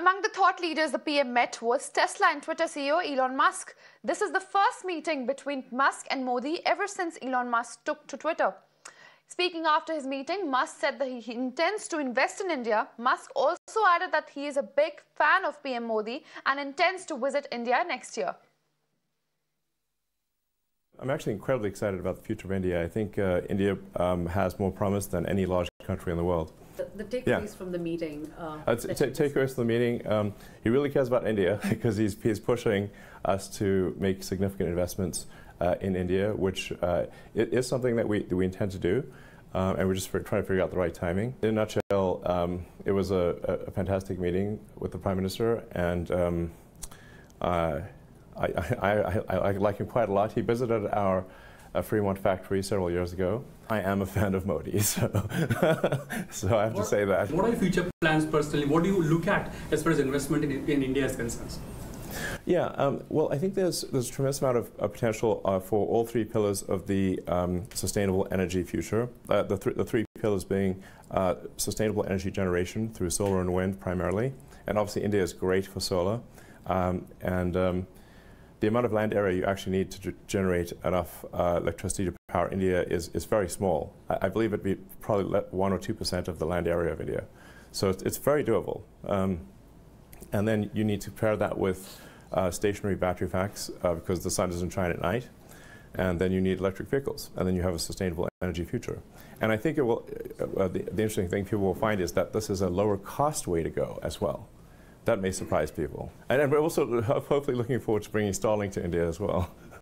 Among the thought leaders the PM met was Tesla and Twitter CEO Elon Musk. This is the first meeting between Musk and Modi ever since Elon Musk took to Twitter. Speaking after his meeting, Musk said that he intends to invest in India. Musk also added that he is a big fan of PM Modi and intends to visit India next year. I'm actually incredibly excited about the future of India. I think uh, India um, has more promise than any large country in the world. The, the takeaways yeah. from the meeting. Uh, uh, takeaways from the meeting. Um, he really cares about India because he's, he's pushing us to make significant investments uh, in India, which uh, is something that we, that we intend to do. Um, and we're just trying to figure out the right timing. In a nutshell, um, it was a, a, fantastic meeting with the Prime Minister, and um, uh, I, I, I, I, like him quite a lot. He visited our uh, Fremont factory several years ago. I am a fan of Modi, so, so I have what, to say that. What are your future plans personally? What do you look at as far as investment in, in India is concerned? Yeah, um, well, I think there's there's a tremendous amount of uh, potential uh, for all three pillars of the um, sustainable energy future. Uh, the, th the three pillars being uh, sustainable energy generation through solar and wind primarily, and obviously India is great for solar, um, and um, the amount of land area you actually need to generate enough uh, electricity to power India is, is very small. I, I believe it'd be probably one or two percent of the land area of India, so it's, it's very doable. Um, and then you need to pair that with uh, stationary battery packs uh, because the sun doesn't shine at night. And then you need electric vehicles, and then you have a sustainable energy future. And I think it will, uh, uh, the, the interesting thing people will find is that this is a lower cost way to go as well. That may surprise people. And, we're also hopefully looking forward to bringing Starlink to India as well.